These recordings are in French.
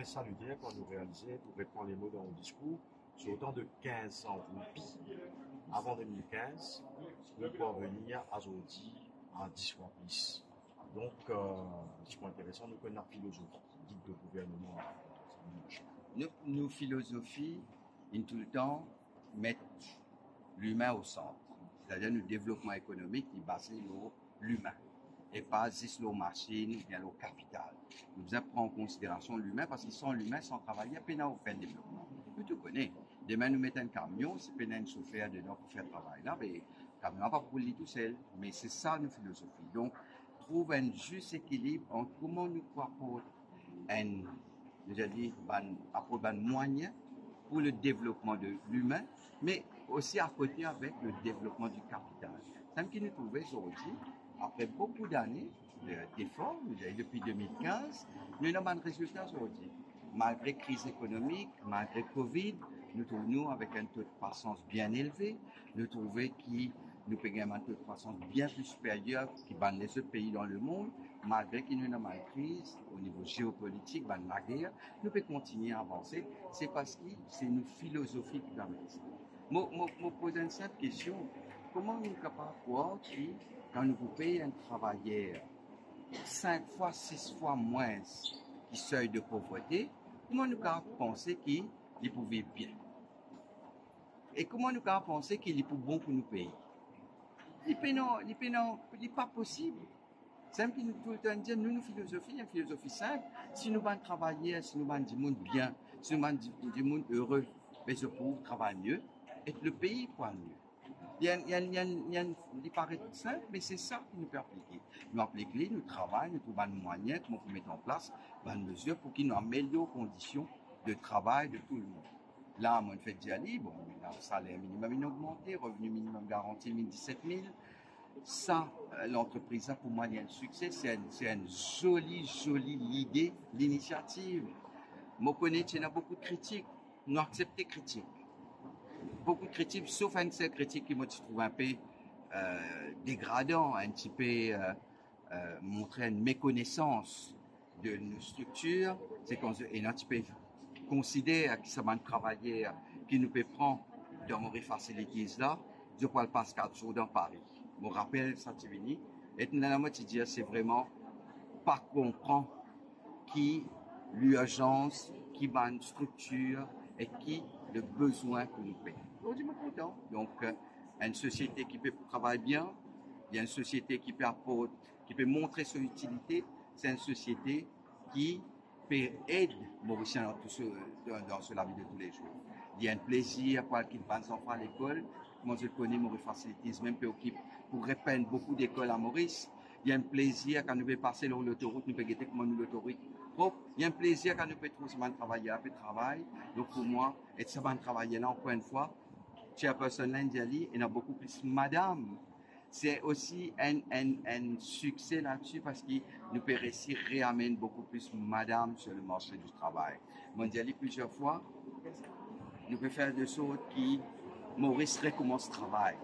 très salutaire quand nous réalisait, pour reprendre les mots dans mon discours, sur autant de 1500 roupies avant 2015 pour parvenir aujourd'hui à 10 fois plus. Donc, euh, c'est intéressant, nous connaissons la philosophie guide de gouvernement. Nous, nous philosophie, in tout le temps, mettre l'humain au centre. C'est-à-dire le développement économique qui est basé sur l'humain et pas juste le machine ou bien le capital. Nous devons prendre en considération l'humain parce qu'ils sont l'humain sans travailler, à peine aucun développement. Vous tout connaissez. Demain, nous mettons un camion, c'est peine un chauffeur dedans pour faire le travail là, mais le camion n'a pas pour tout seul. Mais c'est ça notre philosophie. Donc, trouve un juste équilibre entre comment nous apporter un, déjà dit, apporter un moyen pour le développement de l'humain, mais aussi à côté avec le développement du capital. C'est ce qui nous trouvons aujourd'hui, après beaucoup d'années d'efforts, depuis 2015, nous avons un résultat aujourd'hui. Malgré crise économique, malgré Covid, nous trouvons avec un taux de croissance bien élevé, nous trouvons qui nous payons un taux de croissance bien plus supérieur qui ban les autres pays dans le monde, malgré qu'il y a une crise au niveau géopolitique, ban la guerre, nous pouvons continuer à avancer. C'est parce que c'est une philosophie qui permet ça. Moi, me pose une simple question. Comment nous sommes capables de voir que quand nous payons un travailleur cinq fois, six fois moins qui seuil de pauvreté, comment nous de penser qu'il pouvait bien? Et comment nous de penser qu'il est bon pour nous payer? n'est pas possible. C'est que nous tout le temps dire, nous, nous philosophie, une philosophie simple. Si nous allons travailler, si nous allons du monde bien, si nous allons du monde heureux, mais ce pour travailler mieux, et le pays pour mieux. Il, y a, a, a, a, paraît simple, mais c'est ça qui nous peut appliquer. Nous appliquer, nous travaillons, nous trouvons des moyens, nous mettre en place des mesures pour qu'ils nous améliorent les conditions de travail de tout le monde. Là, moi, fait déjà libre, le salaire minimum il a augmenté, revenu minimum garanti 17 000. Ça, euh, l'entreprise, pour moi, il a un succès. C'est une, une, jolie, jolie idée, l'initiative. Moi, connais, il y a beaucoup de critiques. Nous acceptons les critiques. Beaucoup de critiques, sauf une seule critique qui, moi, je trouve un peu euh, dégradant, un petit peu euh, euh, montrer une méconnaissance de nos structures. C'est qu'on est un petit peu considère que ça va travailler, qui nous peut prendre dans mon facilities là, je parle pas quatre jours dans Paris. Mon rappel, ça tu venu. Et la moitié c'est vraiment pas comprendre qui l'urgence, qui va une structure et qui le besoin que nous payons. Donc, je suis content. Donc, euh, une société qui peut travailler bien, il y a une société qui peut apporter, qui peut montrer son utilité, c'est une société qui aide Mauricien dans, tout ce, dans, dans la vie de tous les jours. Il y a un plaisir pour qu'ils les enfants à l'école. Moi, je connais Maurice Facilities, même pour, pour répandre beaucoup d'écoles à Maurice. Il y a un plaisir quand nous pouvons passer sur l'autoroute, nous pouvons guetter comment nous l'autoroute propre. Il y a un plaisir quand nous pouvons trouver travailler avec travail. Donc, pour moi, et ce travailler là, encore une fois, chairperson Lindiali, il y a beaucoup plus madame c'est aussi un, un, succès là-dessus parce qu'il nous peut réussir réamène beaucoup plus madame sur le marché du travail. Mondiali plusieurs fois, nous pouvons faire des choses qui Maurice recommence le travail.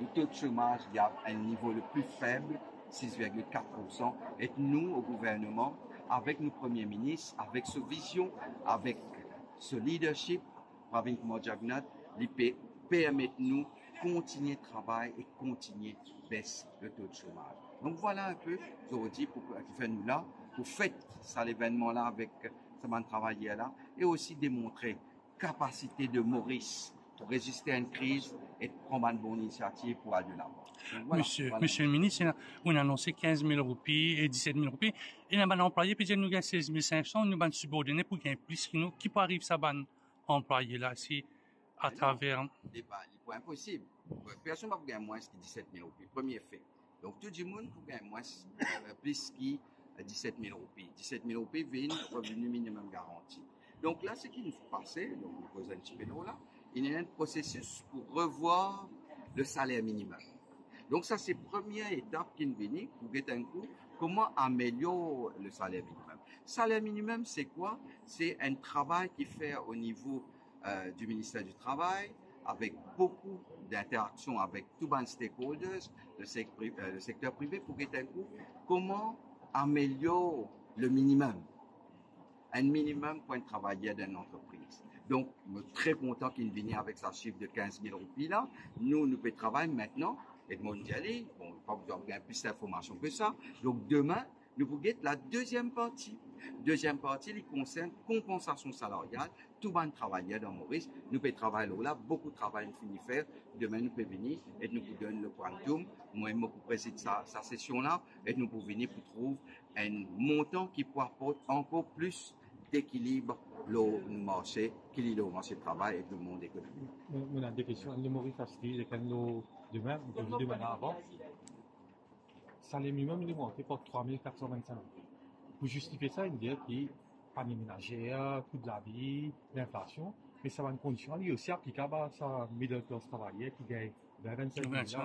Le taux de chômage, il y a un niveau le plus faible, 6,4%. Et nous, au gouvernement, avec nos premiers ministres, avec ce vision, avec ce leadership, avec Mojagnat, il peut permettre nous continuer de travail et continuer de baisser le taux de chômage. Donc voilà un peu, dit, pour, qui fait nous là, pour faire ça l'événement là avec ce man travailler là, et aussi démontrer capacité de Maurice pour résister à une crise et prendre une bonne initiative pour aller de l'avant. Voilà, monsieur, voilà. monsieur le ministre, on a annoncé 15 000 roupies et 17 000 roupies. Et là, un employé peut dire nous gagne 16 500, nous avons subordonné pour gagner plus que nous. Qui peut arriver ça, ban employé là, si, à travers... C'est pas, impossible. Personne ne peut gagner moins que 17 000 roupies. Premier fait. Donc, tout le monde peut gagner moins, euh, plus que 17 000 roupies. 17 000 roupies viennent revenu minimum garanti. Donc là, ce qu'il nous faut passer, donc posons un petit peu là, il y a un processus pour revoir le salaire minimum. Donc ça, c'est première étape qui vient pour un coup, comment améliorer le salaire minimum? Salaire minimum, c'est quoi? C'est un travail qui fait au niveau euh, du ministère du Travail, avec beaucoup d'interactions avec tous les stakeholders, le secteur, euh, le secteur privé, pour un coup, comment améliorer le minimum? un minimum pour travailler dans une entreprise. Donc, je suis très content qu'il vienne avec sa chiffre de 15 000 roupies là. Nous, nous pouvons travailler maintenant. Et de mondialer, bon, pas besoin de plus d'informations que ça. Donc, demain, nous vous guettons la deuxième partie. Deuxième partie, il concerne compensation salariale. Tout le monde travaille dans Maurice. Nous pouvons travailler là, beaucoup de travail nous finit faire. Demain, nous pouvons venir et nous vous donner le quantum. Moi, je préside sa, sa session là et nous pouvons venir pour trouver un montant qui peut apporter encore plus d'équilibre le marché, qu'il le marché de travail et le monde économique. On a des questions. Le Maurice facile, quand nous, demain, nous demain avant, salaire minimum, il est monté pour 3425 Pour justifier ça, il dit qu'il pas de ménagère, coût de la vie, l'inflation, mais ça va une condition, il est aussi applicable à sa middle class travailleur qui gagne 25 000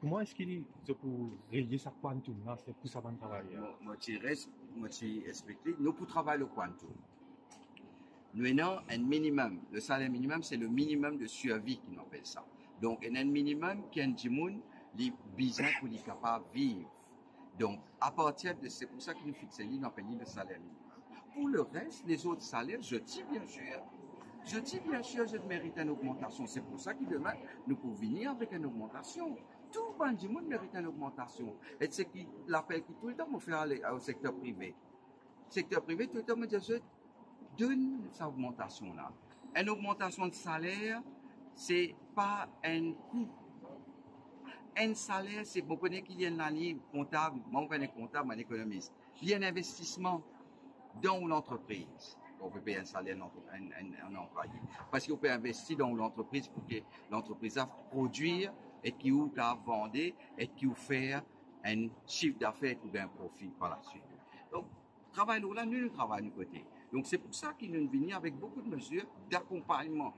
Comment est-ce qu'il est pour rayer sa quantum là, c'est pour ça va travailler Moi, je reste, moi, je expliquer, nous pour travailler le quantum. Nous avons un minimum. Le salaire minimum, c'est le minimum de survie qu'on appelle ça. Donc, un minimum qui est les besoins pour les capables de vivre. Donc, à partir de, c'est pour ça que nous fixons, nous appelons le salaire minimum. Pour le reste, les autres salaires, je dis bien sûr, je dis bien sûr, je mérite une augmentation. C'est pour ça que demain, nous pouvons venir avec une augmentation. Tout le monde mérite une augmentation. Et c'est l'appel qui tout le temps me fait aller au secteur privé. Le secteur privé, tout le temps me dit, donne cette augmentation-là. Une augmentation de salaire, c'est pas un coût. Un salaire, c'est, vous connaissez qu'il y a une année comptable, moi, je comptable, un économiste. Il y a un investissement dans l'entreprise. On peut payer un salaire un, employé. Parce qu'on peut investir dans l'entreprise pour que l'entreprise a produire et qui ou qu'à vendre et qui ou faire un chiffre d'affaires ou un profit par la suite. Donc, travail là, nous, nous travaillons de côté. Donc, c'est pour ça qu'il nous vient avec beaucoup de mesures d'accompagnement.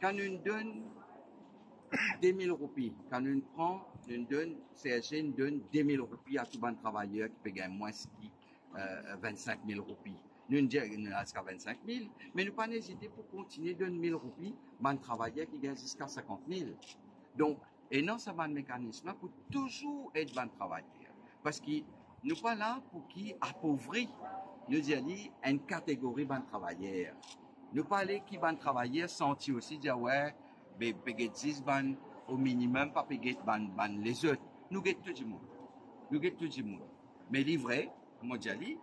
Quand nous donne 10 000 roupies, quand nous prend, nous donne, CSG nous donne 10 000 roupies à tout bon travailleur qui peut gagner moins que 25 000 roupies. Nous ne disons jusqu'à 25 000, mais nous pas hésiter pour continuer de donner 000 roupies, bon travailleur qui gagne jusqu'à 50 000. Donc, et non, ça un mécanisme pour toujours être bon travailleur. Parce que nous pas là pour qui appauvrir nous disons une catégorie de travailleurs. Nous parlons qui van travailleurs sentir aussi dire ouais, ben payer 10 ban au minimum, pas ban ban les autres. Nous gagnons tout le monde. Nous gagnons tout le monde. Mais livré, moi je dis,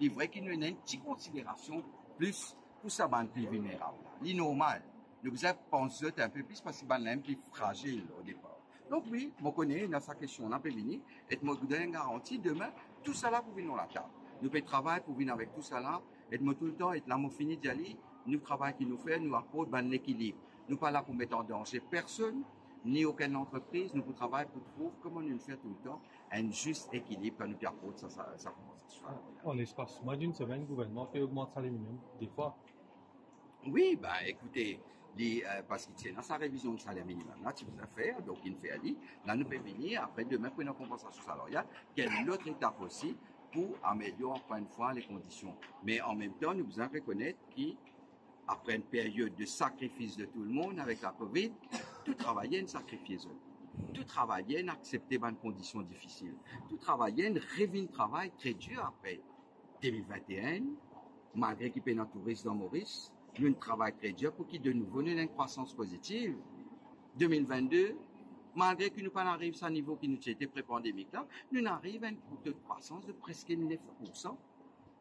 livré qui nous a une petite considération plus pour ça ban plus vulnérable. C'est normal. Nous avons pensé un peu plus parce que ban est plus fragile au départ. Donc oui, je connais dans sa question peut venir et je vous donne une garantie demain, tout ça là pour venir dans la table. Nous pouvons travailler pour venir avec tout ça là, et nous tout le temps, et fini d'aller, nous travail qui nous fait, nous apporte ben, l'équilibre. Nous pas là pour mettre en danger personne, ni aucune entreprise, nous travaillons pour trouver comment nous faire tout le temps. Un juste équilibre quand nous apporte ça, ça, ça En l'espace moins d'une semaine, le gouvernement fait augmenter ça minimum, des fois. Oui, ben écoutez, les, euh, parce qu'il tient dans sa révision de salaire minimum, là, tu vous as fait, donc il fait aller. Là, nous pouvons venir après demain pour une compensation salariale, qui est une autre étape aussi, pour améliorer encore une fois les conditions. Mais en même temps, nous devons reconnaître qu'après une période de sacrifice de tout le monde avec la Covid, tout travaillait une sacrifice. Tout travaillait une accepter des conditions difficiles. Tout travaillait une rêve travail très dur après 2021, malgré qu'il y ait un touriste dans Maurice, nous travaillons très dur pour qu'il de nouveau une croissance positive. 2022, malgré que nous pas arrive à un niveau qui nous était pré-pandémique là, nous arrivons à un taux de croissance de presque 9%.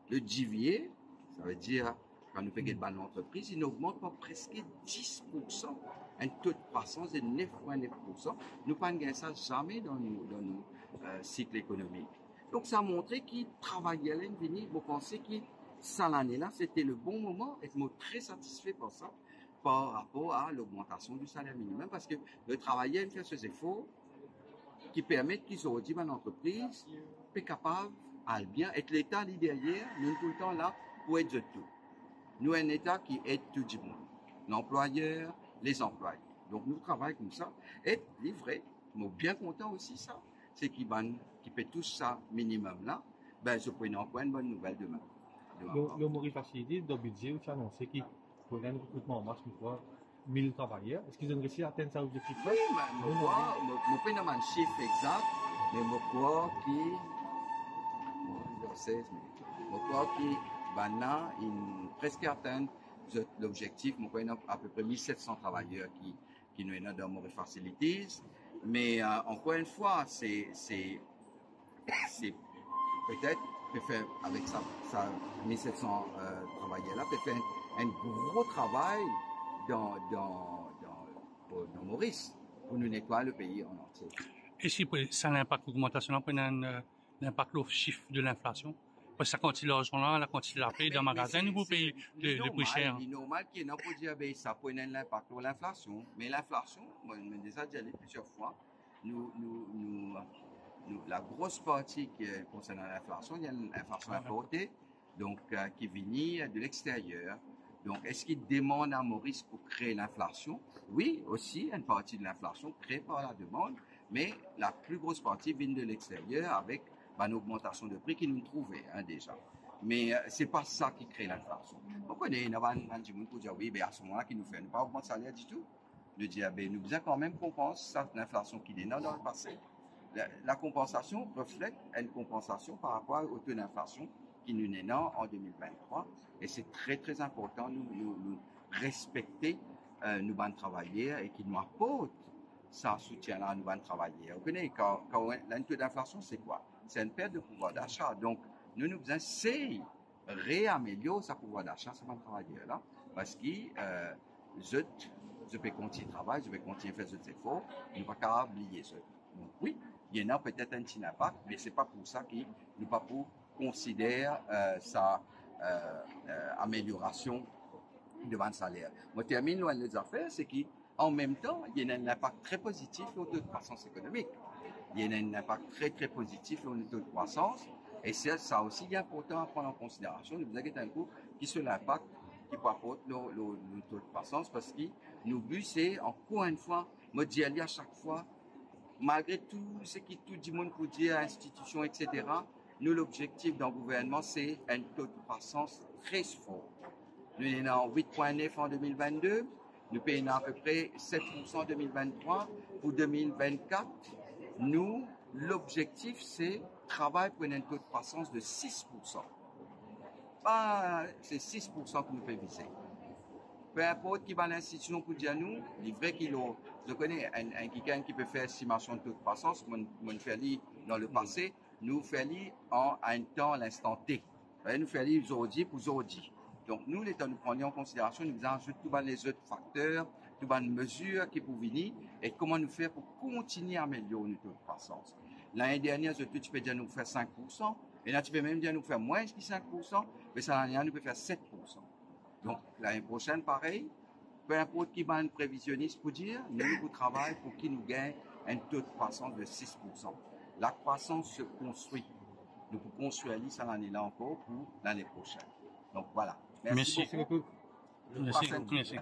Le GVA, ça veut dire, quand nous payons de l'entreprise, il augmente par presque 10%. Un taux de croissance de 9,9%. Nous pas gagné ça jamais dans nos, dans nos euh, cycles économiques. Donc, ça a montré qu'il travaillait là, vous pensez que ça l'année là, c'était le bon moment, et je très satisfait pour ça? Par rapport à l'augmentation du salaire minimum parce que le travailleur fait ces efforts qui permettent qu'ils aient dit une entreprise est capable à bien être l'État derrière, nous tout le temps là pour être de tout. Nous un État qui aide tout le monde, l'employeur, les employés. Donc nous travaillons comme ça et livré. Nous bien content aussi ça, c'est qui qui fait tout ça minimum là, ben je prends encore une bonne nouvelle demain. Le, le Maurice Facilité, dans le budget, tu as annoncé qu'il un recrutement en une fois, 1000 travailleurs. Est-ce qu'ils ont réussi à atteindre cet objectif Oui, mais je crois, je ne pas un chiffre exact, mais je crois que, je crois que maintenant, il presque atteint l'objectif. Nous avons à peu près 1700 travailleurs qui, qui nous dans nos facilities. Mais euh, encore une fois, c'est peut-être peut faire avec ça, ça 1700 euh, travailleurs là, peut faire un, un, gros travail dans, dans, dans, dans Maurice pour nous nettoyer le pays en entier. Et si ça a l'impact l'augmentation, on a l'impact le chiffre de l'inflation? Parce que ça continue l'argent là, la continue la payer dans le magasin, nous vous payez le, prix cher. C'est normal qu'il y ait un produit ça peut avoir l'impact sur l'inflation. Mais l'inflation, moi, je déjà dit plusieurs fois, nous, nous, nous, nous, la grosse partie qui concerne l'inflation, il y a une inflation importée, donc euh, qui vient de l'extérieur. Donc, est-ce qu'il demande à Maurice pour créer l'inflation? Oui, aussi, une partie de l'inflation créée par la demande, mais la plus grosse partie vient de l'extérieur avec ben, une augmentation de prix qui nous trouvait hein, déjà. Mais euh, c'est pas ça qui crée l'inflation. On connaît, il y a un qui dire oui, ben, à ce moment-là, qui nous fait pas augmenter le salaire du tout? De dire, ben, nous besoin quand même compenser l'inflation qui est dans le passé. La, compensation reflète une compensation par rapport au taux d'inflation qui nous est en 2023. Et c'est très, très important, nous, nous, nous respecter euh, nos bandes travailleurs et qui nous apportent ça soutien-là à nos bandes travailleurs. Vous connaissez, quand, quand taux d'inflation, c'est quoi? C'est une perte de pouvoir d'achat. Donc, nous, nous c'est réaméliorer sa pouvoir d'achat, ce bandes travailleurs là, parce que je, je peux continuer de travailler, je peux continuer à faire des efforts, nous ne pas oublier ça. Donc, oui, il y en a peut-être un petit impact, mais c'est pas pour ça que nous pas pour considère euh, sa euh, euh, amélioration devant le salaire. Moi, termine loin les affaires, c'est qu'en même temps, il y a un impact très positif taux de croissance économique. Il y a un impact très, très positif taux de croissance. Et c'est ça aussi important à prendre en considération. Nous avons un coup qui sur l'impact qui peut apporter le, le, taux de croissance parce que nos buts, c'est encore une fois, d'y aller à chaque fois, malgré tout ce qui tout le monde peut dire, institutions, etc., nous, l'objectif le gouvernement, c'est un taux de croissance très fort. Nous sommes en 8,9 en 2022. Nous payons à peu près 7% en 2023. Pour 2024, nous, l'objectif, c'est travailler pour un taux de croissance de 6%. Pas, c'est 6% que nous pouvons viser. Peu importe qui va l'institution pour dire nous, il est vrai qu'il a, je connais un, un quelqu'un qui peut faire estimation de taux de croissance, mon, mon fait dans le passé, nous faisons en un temps, l'instant T. Nous faisons aujourd'hui pour aujourd'hui. Donc, nous, l'état nous prenons en considération, nous ajoutons tous les autres facteurs, toutes les mesures qui peuvent venir et comment nous faire pour continuer à améliorer notre croissance. L'année dernière, tu peux dire nous faire 5%, et là, tu peux même dire nous faire moins que 5%, mais ça, l'année nous peut faire 7%. Donc, l'année prochaine, pareil, peu importe qui va un prévisionniste pour dire, nous, nous travaillons pour qu'il nous gagne un taux de croissance de 6% la croissance se construit. Nous pouvons construire ça l'année-là encore pour l'année prochaine. Donc voilà. Merci, beaucoup. Merci. Merci.